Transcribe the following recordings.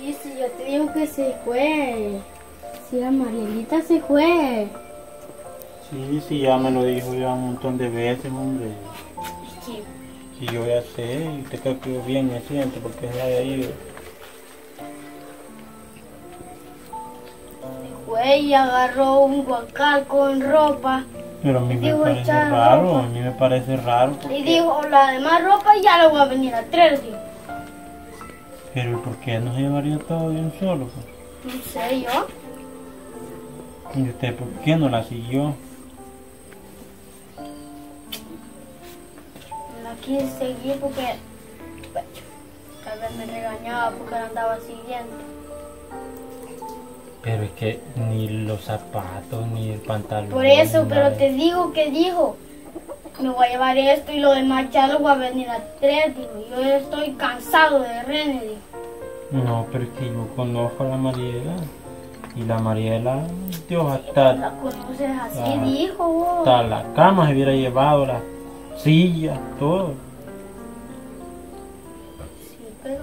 Sí, sí, yo te digo que se fue. Sí, la Marielita se fue. Sí, sí, ya me lo dijo ya un montón de veces, hombre. Sí. Y yo ya sé, y usted cree que bien me siento porque se haya ido. Fue y agarró un guacal con ropa. Pero a mí me Digo, parece raro, ropa. a mí me parece raro. Y porque- dijo, la demás ropa ya la voy a venir a traer. Pero ¿por qué no se llevaría todo de un solo? pues? No sé yo. ¿Y usted por qué no la siguió? La quise seguir porque tal vez me regañaba porque la andaba siguiendo. Pero es que ni los zapatos, ni el pantalón. Por eso, pero te digo que dijo, me voy a llevar esto y lo demás ya lo voy a venir a traer. Dijo, yo estoy cansado de René. No, pero es que yo conozco a la Mariela. Y la Mariela, Dios, hasta, La conoces así, Ah. dijo. vos. hasta la cama se hubiera llevado, la silla, todo. Sí, pero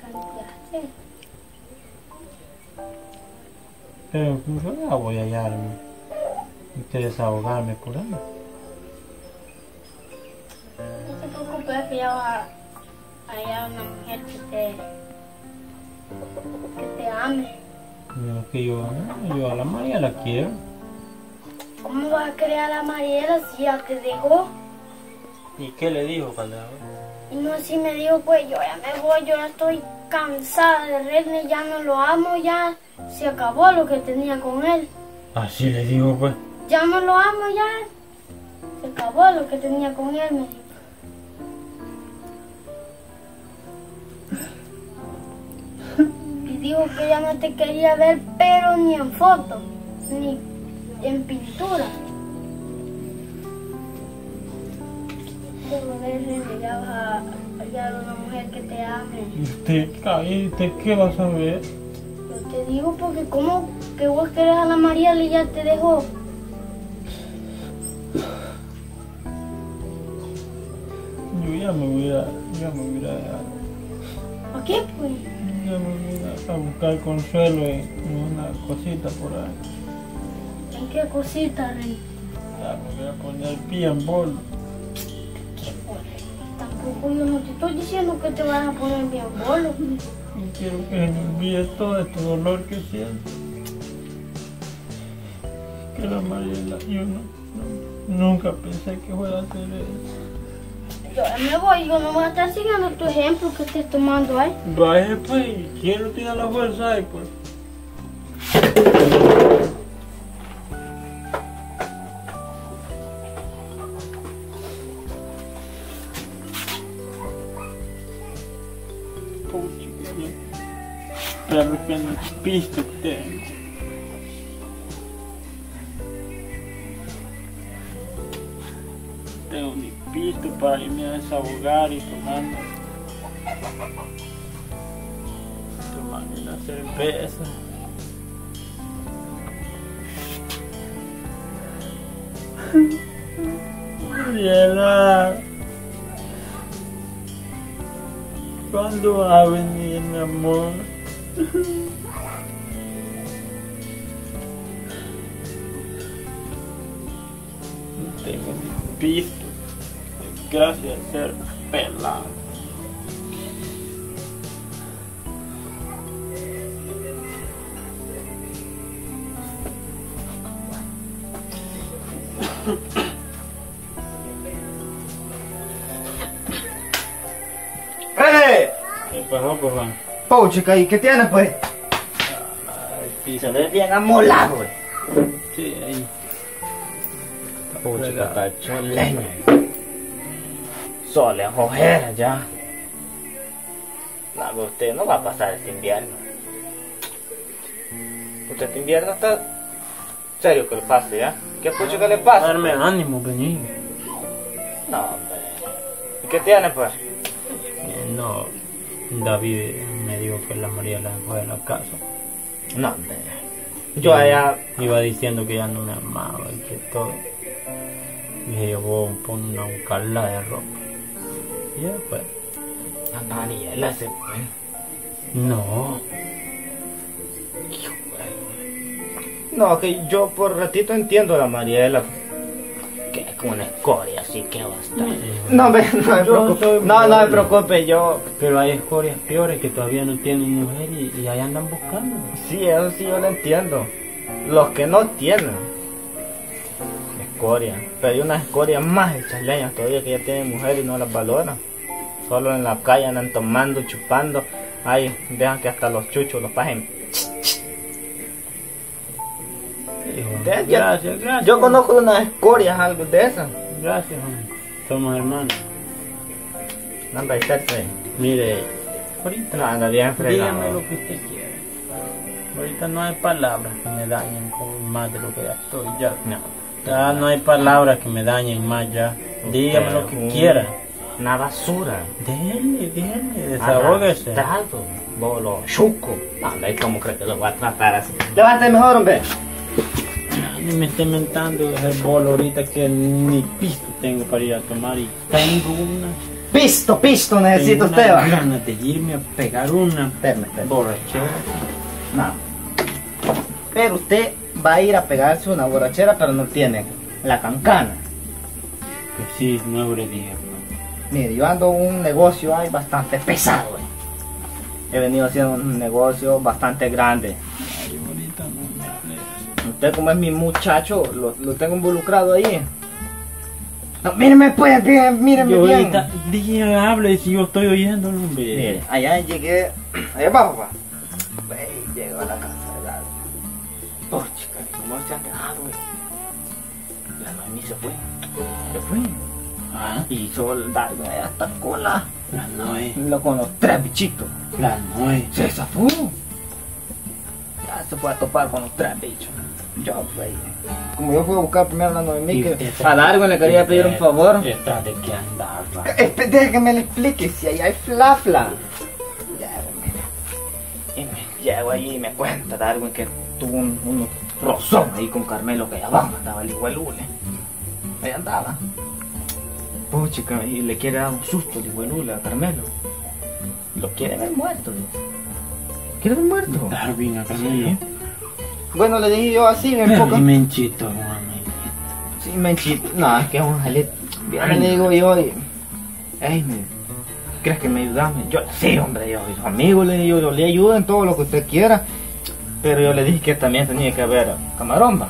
cambiaste. Pero yo ya voy a hallarme. Y que desahogarme por ahí. No te preocupes que ya va a hallar una mujer que te, que te ame. No, que yo, yo a la María la quiero. ¿Cómo vas a querer a la Mariela si ya te dejó? ¿Y qué le dijo cuando Y no así me dijo, pues yo ya me voy, yo ya estoy cansada de René, ya no lo amo, ya se acabó lo que tenía con él. Así le digo, pues. Ya no lo amo, ya se acabó lo que tenía con él, me dijo. Dijo que ya no te quería ver, pero ni en foto, ni en pintura. Pero de vas a hallar una mujer que te ame. ¿Y usted, usted qué va a saber? Yo te digo porque como que vos querés a la María y ya te dejó. Yo ya me voy a, ya me voy a, ¿A qué pues? Ya me voy a, buscar consuelo en, una cosita por ahí. ¿En qué cosita, Rey? Ya me voy a poner pie en bol. Tampoco yo no te estoy diciendo que te vas a poner bien bolo. Y quiero que me olvide todo este dolor que siento. Que la Mariela, yo no, no- nunca pensé que fuera a hacer eso. Yo me voy, yo no voy a estar siguiendo tu ejemplo que estés tomando ahí. Vaya pues, ¿quién no tiene la fuerza ahí pues? Pero que no pisto tengo. Tengo pisto para irme a desahogar y tomando tomando una cerveza. Mariela, ¿cuándo va a venir mi amor? Tengo ni pisto, gracias a ser pelado. ¡René! ¿Qué pasó, pues, Juan? Puchica, ¿y qué tienes, pues? Se ve bien amolado, güey. Sí, ahí. Puchica, está leña. Sole en ojeras ya. No, usted no va a pasar este invierno. Usted este invierno está... Serio que le pase, ¿ya? ¿Qué puchica le pasa? Darme ánimo, vení. No, hombre. ¿Y qué tiene, pues? Eh, No, David me dijo que la María la fue a la casa. No, hombre. Yo allá... Iba diciendo que ya no me amaba y que todo. Se llevó un, una un de ropa. Y ya pues. No. No, que yo por ratito entiendo a la Mariela. Que es como una escoria, así que bastante. No, me, no, me preocupe, no, no me preocupe, yo. Pero hay escorias peores que todavía no tienen mujer y, y ahí andan buscando. Sí, eso sí yo lo entiendo. Los que no tienen. Escoria. Pero hay unas escorias más hechas leñas todavía que ya tienen mujer y no las valoran. Solo en la calle andan tomando, chupando. Ay, dejan que hasta los chuchos los pasen. Ya- ya- Gracias, gracias. Yo conozco unas escorias, algo de esas. Gracias, hombre. Somos hermanos. Anda, ahí cerca. Mire, ahorita No, anda bien fregado. dígame lo que usted quiera. Ahorita no hay palabras que me dañen con más de lo que ya estoy ya. No. Ya no hay palabras que me dañen más ya. Dígame lo que quiera. Una basura. Déjele, déjele, desahógese. Arrastrado, Bolo, chuco. Anda, ¿y cómo cree que lo voy a tratar así? Levante mejor, hombre. Ni me esté mentando ese bolo ahorita que ni pisto tengo para ir a tomar y tengo una. Pisto, pisto necesita tengo usted, va. ganas de irme a pegar una espérame. borrachera. No. Pero usted va a ir a pegarse una borrachera, pero no tiene la cancana. Pues sí, no le dije. Mire, yo ando un negocio ahí bastante pesado. He venido haciendo un negocio bastante grande. Ay, ahorita no me hables. Usted como es mi muchacho, lo, lo tengo involucrado ahí. No, míreme pues, bien, míreme Yo bien. dije, hable si yo estoy oyendo, hombre. Mire, allá llegué, allá abajo, va. Güey, llego a la casa de la... Oh, chica, ¿cómo se ha quedado, güey? La Noemí se fue, se fue. Ah, Y dardo allá hasta cola. la Noé, Lo con los tres bichitos. la Noé. Se zafó. Ya se fue a topar con los tres bichos. Yo, güey. Como yo fui a buscar primero la Noemí, que a Darwin le quería pedir un favor. Esta de que andaba. Espe- Deja que me le explique si ahí hay flafla. Llego, mira. Y me llego ahí y me cuenta Darwin que tuvo un, un rozón ahí con Carmelo que allá abajo andaba el hule. Ahí andaba. Oh, chica, y le quiere dar un susto del hule a Carmelo. Lo quiere ver muerto, dice. ¿Quiere ver muerto? Darwin a Carmelo. Bueno, le dije yo así, me enfoca. y Menchito, mami. Sí, menchito. No, es que es un jalito. Bien, le digo yo, y... Ey, me... ¿crees que me ayudas? Yo, sí, hombre, yo, yo, amigo, le digo, yo le ayudo en todo lo que usted quiera. Pero yo le dije que también tenía que haber camarón, va.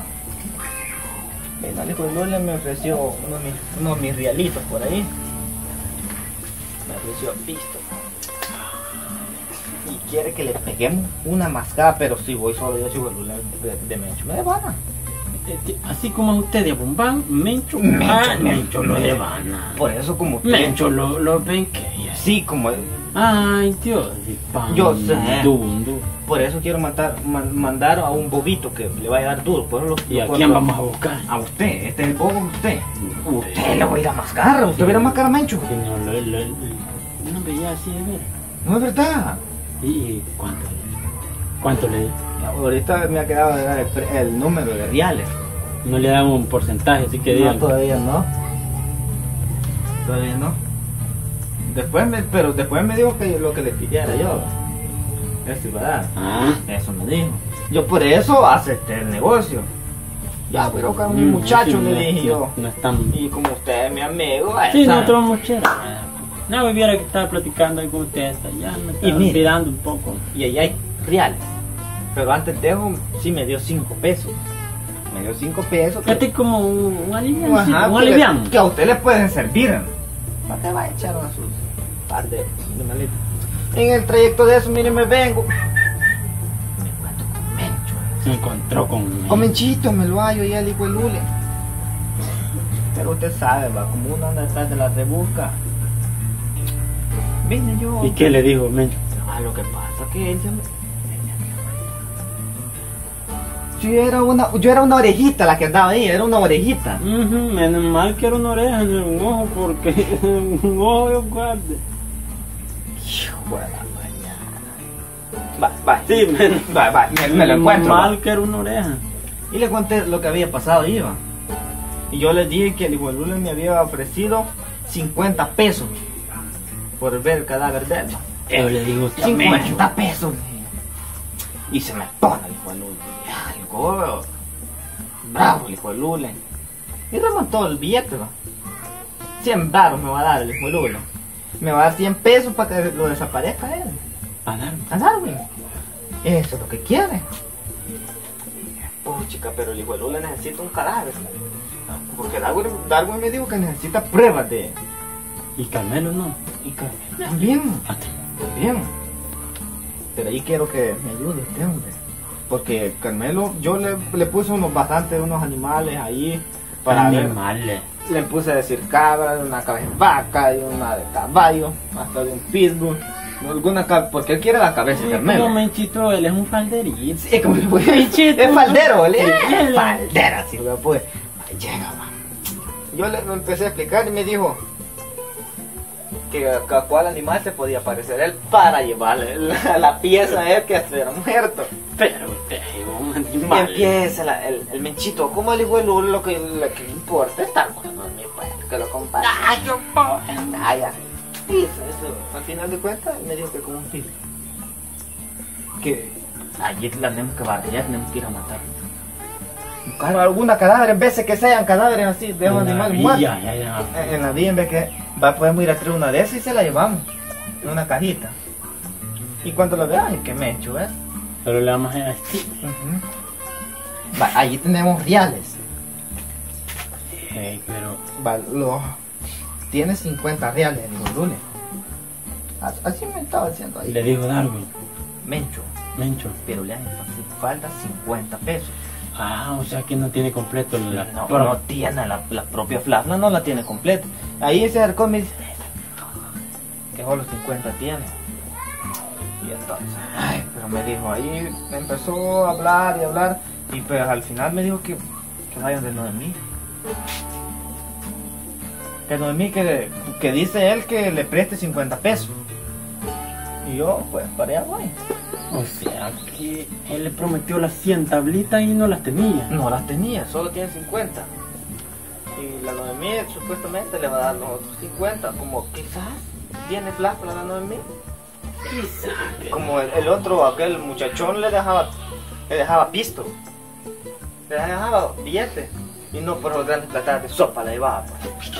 Lola me ofreció uno de mis, uno de mis realitos por ahí. Me ofreció visto. Y quiere que le peguemos una mascada, pero si voy solo, yo sigo el de, de Mencho. Me devana. Así como usted de bombán, Mencho, Mencho, ah, Mencho, lo devana. Por eso como usted. Mencho lo, lo ven que Sí, como Ay, Dios, de pan. Yo sé. dundo. Por eso quiero matar, man- mandar a un bobito que le va a dar duro. Por lo- ¿Y a quién lo- vamos a buscar? A usted, este es el bobo de usted. Usted le va a ir a mascar, usted va a ir a mascar a Mencho. No, lo, lo, no veía así de ver. No es verdad. ¿Y, cuánto? ¿Cuánto le Ahorita me ha quedado el, número de reales. No le dan un porcentaje, así que No, digan. todavía no. Todavía no. Después me, pero después me dijo que lo que le pidiera yo. Eso iba a dar. Ah, Eso me dijo. Yo por eso acepté el negocio. Ya, pero con mi mm, muchacho sí, le no, dije no, yo. No están. Y como usted es mi amigo, Sí, esa- nosotros chela. No, me viera que estaba platicando ahí con usted. Ya me Y estaba olvidando un poco. y allá hay reales. Pero antes de eso sí me dio 5 pesos. Me dio 5 pesos. que- Este es como un, un aliviano. Ajá, un que, aliviano. que a usted le pueden servir. ¿Para qué va a echar una sus par de, de maletas? En el trayecto de eso, mire, me vengo. Me encuentro con Mencho. Se encontró con. Con Menchito me lo hallo y el hijo el Lule. Pero usted sabe, va, como uno anda detrás de la rebusca. Vine yo. ¿Y qué le dijo, Mencho? Ah, lo que pasa que él me... Yo era una, yo era una orejita la que andaba ahí, era una orejita. Ujú, menos mal que era una oreja, no era un ojo, porque un ojo yo guarde. Va, va, Sí, menos va, va, me, me lo encuentro. va. mal que era una oreja. Y le conté lo que había pasado ahí, va. Y yo le dije que el igual me había ofrecido 50 pesos por ver el cadáver de él. Yo le digo, "Usted, Mencho". 50 pesos. Y se me pone el hijo de Lule. Gorro. Bravo el hijo de Lule. Y remontó el billete, va. 100 baros me va a dar el hijo de Lule. Me va a dar 100 pesos para que lo desaparezca él. A dar. A Darwin. Eso es lo que quiere. Puchica, pero el hijo de Lule necesita un cadáver. Porque Darwin, Darwin me dijo que necesita pruebas de... Y Carmelo no. Y que también. Ah, Bien. Pero ahí quiero que me ayude este hombre. Porque Carmelo, yo le, le puse unos bastantes, unos animales ahí para ver. Animales. Le puse a decir cabra, una cabeza de vaca y una de caballo, hasta de un pitbull. Alguna porque él quiere la cabeza de Sí, Carmelo. pero Menchito, él es un falderito. Sí, como le Pinchito. es faldero. Sí. Es faldera, sí, lo pues. Llega, va. Yo le empecé a explicar y me dijo que a, a cuál animal se podía parecer él para llevarle la, la pieza a él que estuviera muerto. Pero usted es un Y animal. empieza la- el, el menchito, como el hijo de Lula, lo que, lo que importa es estar con mi pues, que lo compadre. Ah, yo puedo. Ah, ya. Eso, al final de cuentas, me dijo que como un film. Que allí la tenemos que barrer, tenemos que ir a matar. Buscar alguna cadáver en vez de que sean cadáveres así de un animal muerto. Ya, ya, ya. En la vía, en vez que va, podemos ir a traer una de esas y se la llevamos. En una cajita. Y cuando lo veas, que me echo, ¿ves? Pero le vamos a así. Ujú. Va, allí tenemos reales. Pero. Va, lo- tiene 50 reales el lunes. As- Así me estaba diciendo ahí. Le dijo Darwin. Mencho, Mencho. pero le hacen falta 50 pesos. Ah, o sea que no tiene completo la. No, pero- no tiene, la, la propia Flafla no la tiene completa. Ahí se acercó y me dice que solo 50 tiene. Y entonces, ay, pero me dijo, ahí me empezó a hablar y hablar. Y pues al final me dijo que, que vayan de Que que, que dice él que le preste 50 pesos. Y yo, pues, para allá voy. O sea que él le prometió las 100 tablitas y no las tenía. No las tenía, solo tiene 50. Y la Noemí supuestamente le va a dar los otros 50. Como quizás tiene Flafla la Noemí. Como el, el otro, aquel muchachón le dejaba, le dejaba pisto. Le dejaba billete. Y no por los grandes platadas de sopa le llevaba. pues.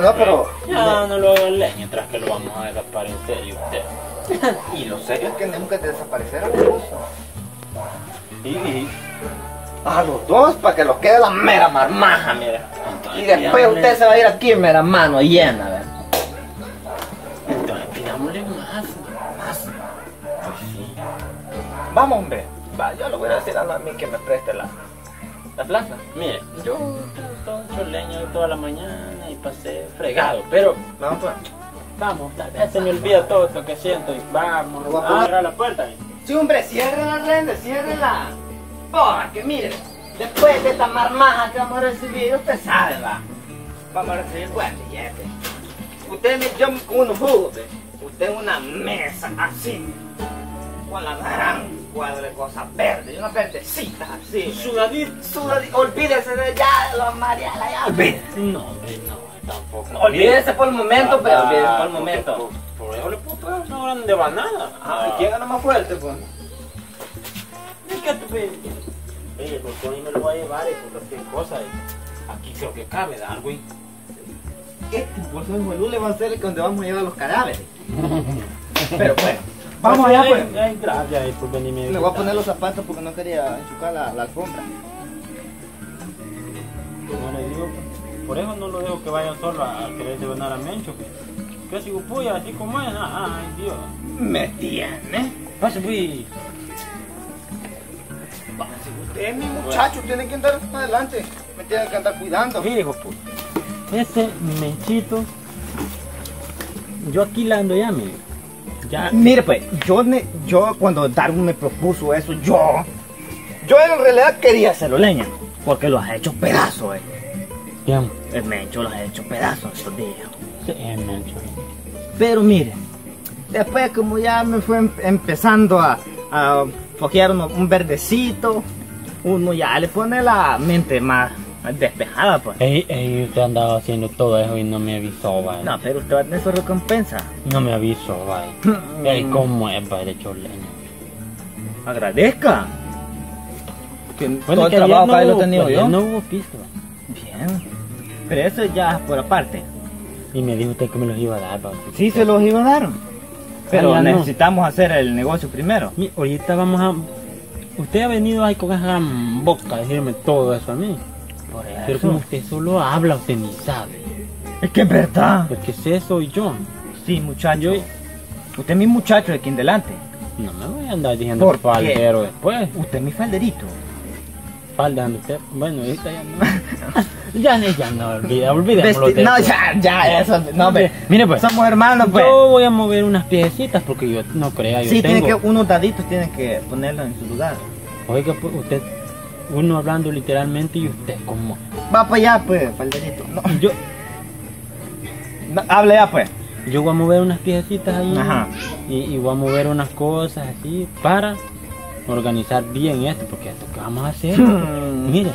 No, pero- Ya no lo hagan leña tras que lo vamos a desaparecer y usted. Y lo serio es que nunca desaparecerá el ruso. Y, y a los dos para que los quede la mera marmaja, mira. Y después usted se va a ir aquí, mera mano llena, a ver. Entonces pidámosle más. Más. Pues sí. Vamos, hombre. Va, yo le voy a decir a mí que me preste la, la plaza. Mire, yo todo hecho leña toda la mañana y pasé fregado, pero Vamos, pues. vamos, tal vez se me olvida todo esto que siento y vamos voy a poner- cerrar la puerta. Sí, hombre, ciérrela, Rende, ciérrela. Porra, que mire, después de esta marmaja que vamos a recibir, usted sabe, va. Vamos a recibir buen billete. Usted me dio unos jugos. Usted una mesa así, con la gran cuadra de cosas verdes, y una verdecita así. Sudadito. Sudadi- Olvídese de ya de los Mariela, ya olvídese. No, hombre, no, tampoco. Olvídese por el momento, pero olvídese por el porque momento. Por, eso le puedo pegar una grande banana. Ah, ¿Quién gana más fuerte, pues? ¿Y qué te pide? Oye, bolsón ahí me lo voy a llevar y por cualquier cosa. Aquí creo que cabe, Darwin. Este bolsón de Lule va a el donde vamos a llevar los cadáveres. Pero bueno, vamos Pues, allá, ay, pues. ay, por venirme. Le voy a poner los zapatos porque no quería enchucar la, la alfombra. Le digo, pues, por eso no lo dejo que vaya solo a, a quererse ganar a Mencho. pues. Que si puya, así como es, ay Dios. Me tiene. Pase, pues. Usted, mi muchacho, tiene que andar adelante. Me tiene que andar cuidando. Mire, hijo puta. Ese Menchito. Yo aquí la ando ya, mire. Ya. Mire, pues, yo, yo cuando Darwin me propuso eso, yo. Yo en realidad quería hacerlo leña. Porque lo has hecho pedazos, eh. Bien. El mencho lo has hecho pedazos estos días. Sí, eh, Mencho. Pero mire, después como ya me fue em- empezando a, a foquear uno- un verdecito, uno ya le pone la mente más Despejada, pues. Ey, ey, usted andaba haciendo todo eso y no me avisó, vaya. No, pero usted va a tener su recompensa. No me avisó, vaya. Ey, ¿cómo es, vaya, de choleño? Agradezca. Que Bueno, todo que trabajo no que lo ayer yo. no hubo pisto. Bien. Pero eso ya es por aparte. Y me dijo usted que me los iba a dar, vaya. Sí, se los iba a dar. Pero no. necesitamos hacer el negocio primero. Mi- ahorita vamos a... Usted ha venido ahí con esa gran boca a decirme todo eso a mí. Por Pero como usted solo habla, usted ni sabe. Es que es verdad. Porque sé soy yo. Sí, muchacho. Usted es mi muchacho de aquí en delante. No me voy a andar diciendo ¿Por qué? faldero después. Usted es mi falderito. Falda usted. Bueno, ahorita ya no. ya, ya no, olvida, olvidémoslo Vesti- de no, ya, ya, eso. No, ve. mire pues. Somos hermanos, pues. Yo voy a mover unas piececitas porque yo no crea, yo sí, tengo. tiene que, unos daditos tienen que ponerlo en su lugar. Oiga, pues usted, uno hablando literalmente y usted como. Va para allá, pues, falderito. No, Yo, no, hable ya, pues. yo voy a mover unas piececitas ahí Ajá. y, y voy a mover unas cosas así para organizar bien esto, porque esto que vamos a hacer. Hmm. Mire,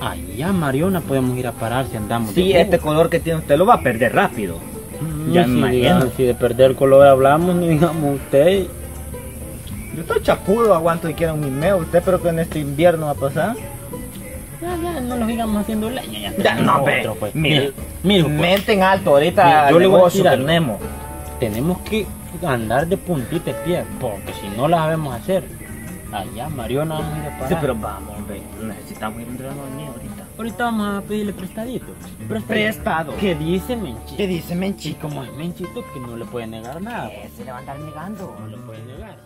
allá Mariona podemos ir a parar si andamos. Sí, este color que tiene usted lo va a perder rápido. Mm, ya si, digamos, si de perder color hablamos, no digamos usted. Yo estoy chapudo, aguanto y quiero un mimeo. Usted pero que en este invierno va a pasar. Ya, ya, no lo sigamos haciendo leña. Ya, Ya, no, ve. pues. Mire, mire, pues, Mente en alto, ahorita Mira, yo le voy a decir tenemos. tenemos que andar de puntita de pie, porque si no la sabemos hacer, allá Mariona vamos a ir a parar. Sí, pero vamos, hombre. Necesitamos ir a un drama mío ahorita. Ahorita vamos a pedirle prestadito. Prestado. ¿Qué dice Menchito? ¿Qué dice Y Menchi? como es Menchito, que no le puede negar nada. se le va a andar negando. No le puede negar.